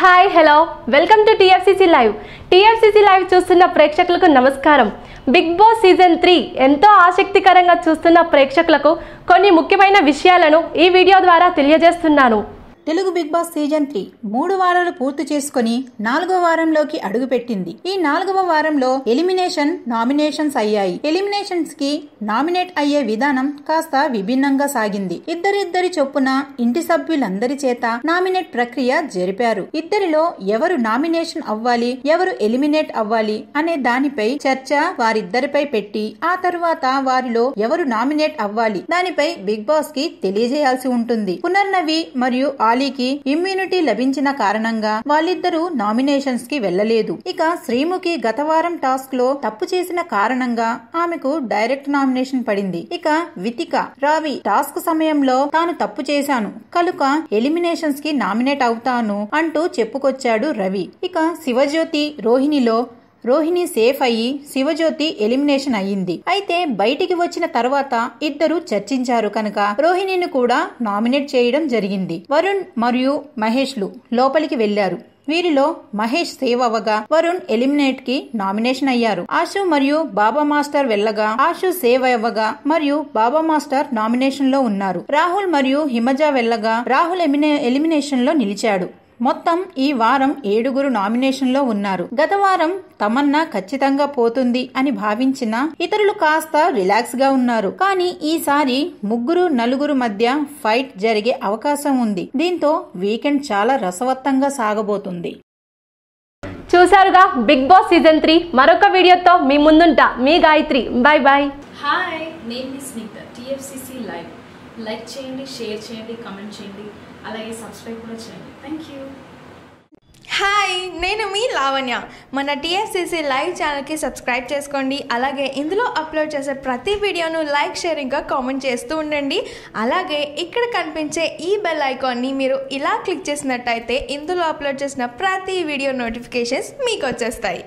Hi hello welcome to TFCC live TFCC live చూస్తున్న ప్రేక్షకులకు నమస్కారం. బిగ్ బాస్ సీజన్ త్రీ ఎంతో ఆసక్తికరంగా చూస్తున్న ప్రేక్షకులకు కొన్ని ముఖ్యమైన విషయాలను ఈ వీడియో ద్వారా తెలియజేస్తున్నాను. Telugu Bigg Boss season three మూడు వారాలు పూర్తి చేసుకుని నాలుగో వారంలోకి అడుగుపెట్టింది. ఈ నాలుగవ వారంలో ఎలిమినేషన్ నామినేషన్స్ అయ్యాయి. ఎలిమినేషన్స్కి నామినేట్ అయ్యే విధానం కాస్త విభిన్నంగా సాగింది. ఇద్దరిద్దరి చొప్పున ఇంటి సభ్యులందరి చేత నామినేట్ ప్రక్రియ జరిపారు. ఇద్దరిలో ఎవరు నామినేషన్ అవ్వాలి ఎవరు ఎలిమినేట్ అవ్వాలి అనే దానిపై చర్చ వారిద్దరిపై పెట్టి ఆ తరువాత వారిలో ఎవరు నామినేట్ అవ్వాలి దానిపై బిగ్ బాస్కి తెలియజేయాల్సి ఉంటుంది. పునర్నవి మరియు ఆలీకి ఇమ్యూనిటీ లభించిన కారణంగా వాళ్ళిద్దరూ నామినేషన్స్కి వెళ్ళలేదు ఇక శ్రీముఖి గత వారం టాస్క్లో తప్పు చేసిన కారణంగా ఆమెకు డైరెక్ట్ నామినేషన్ పడింది. ఇక వితిక రావి టాస్క్ సమయంలో తాను తప్పు చేశాను. కనుక ఎలిమినేషన్స్కి నామినేట్ అవుతాను అంటూ చెప్పుకొచ్చాడు రవి. ఇక శివజ్యోతి రోహిణిలో రోహిణి సేఫ్ అయ్యి శివజ్యోతి ఎలిమినేషన్ అయ్యింది. అయితే బయటికి వచ్చిన తర్వాత ఇద్దరు చర్చించారు కనుక రోహిణిని కూడా నామినేట్ చేయడం జరిగింది. వరుణ్ మరియు మహేష్లు లోపలికి వెళ్ళారు వీరిలో మహేష్ సేవ్ అవ్వగా వరుణ్ ఎలిమినేట్కి నామినేషన్ అయ్యారు. ఆశు మరియు బాబా మాస్టర్ వెళ్ళగా ఆశు సేవ్ అవ్వగా మరియు బాబా మాస్టర్ నామినేషన్లో ఉన్నారు. రాహుల్ మరియు హిమజ వెళ్ళగా రాహుల్ ఎలిమినేషన్లో నిలిచాడు. మొత్తం ఈ వారం ఏడుగురు నామినేషన్లో ఉన్నారు. గత వారం తమన్నా ఖచ్చితంగా పోతుంది అని భావించిన ఇతరులు కాస్త రిలాక్స్గా ఉన్నారు. కానీ ఈసారి ముగ్గురు నలుగురు మధ్య ఫైట్ జరిగే అవకాశం ఉంది. దీంతో వీకెండ్ చాలా రసవత్తంగా సాగబోతుంది. చూసారుగా బిగ్ బాస్ సీజన్ త్రీ మరొక వీడియోతో మీ ముందుంటా మీ గాయత్రి. బాయ్ బాయ్ హాయ్ నేను స్నిగ్ధ టీఎఫ్సిసి లైవ్. లైక్ చేయండి షేర్ చేయండి కమెంట్ చేయండి అలాగే సబ్స్క్రైబ్ కూడా చేయండి. థ్యాంక్ యూ హాయ్ నేను మీ లావణ్య. మన టీఎస్సీసీ లైవ్ ఛానల్కి సబ్స్క్రైబ్ చేసుకోండి. అలాగే ఇందులో అప్లోడ్ చేసే ప్రతి వీడియోను లైక్ షేరింగ్గా కామెంట్ చేస్తూ ఉండండి. అలాగే ఇక్కడ కనిపించే ఈ బెల్ ఐకాన్ని మీరు ఇలా క్లిక్ చేసినట్టయితే ఇందులో అప్లోడ్ చేసిన ప్రతి వీడియో నోటిఫికేషన్స్ మీకు వచ్చేస్తాయి.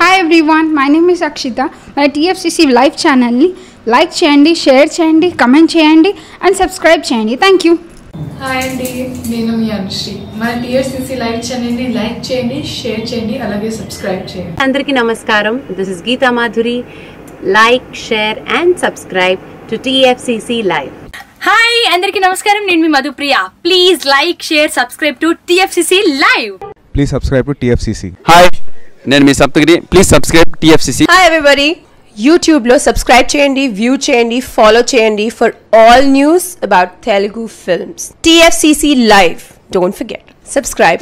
Hi everyone my name is Akshitha మన టీఎఫ్సిసి లైవ్ ఛానల్ని లైక్ చేయండి షేర్ చేయండి కమెంట్ చేయండి అండ్ సబ్స్క్రైబ్ చేయండి. థ్యాంక్ యూ హాయ్ అండి నేను మీ అనుశ్రీ. మన టీఎస్సీసీ లైవ్ ఛానల్ని లైక్ చేయండి షేర్ చేయండి అలాగే సబ్స్క్రైబ్ చేయండి. అందరికీ నమస్కారం. This is Geetha Madhuri like share and subscribe to TFCC live hi అందరికీ నమస్కారం. నేను మీ Madhupriya. Please like share subscribe to TFCC live please subscribe to TFCC. Hi నేను మీ Saptagiri. Please subscribe TFCC hi everybody యూట్యూబ్లో subscribe చేయండి view చేయండి follow చేయండి for all news about Telugu films TFCC live don't forget subscribe